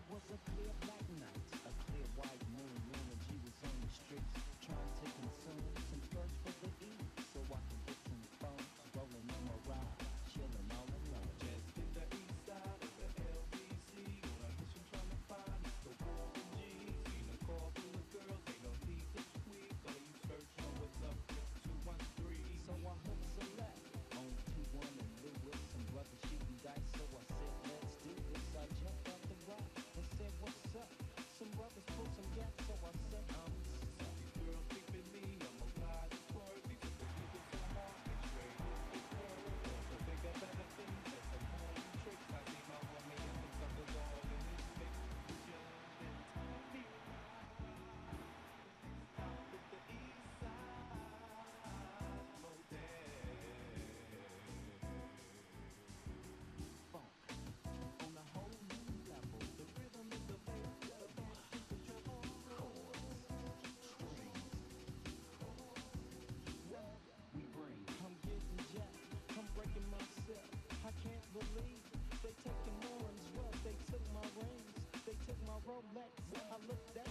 It was a clear black night, a clear white moon. Warren G was on the streets, trying to consume some thirst for the evening. believe they. They took my rings, they took my Rolex. I looked at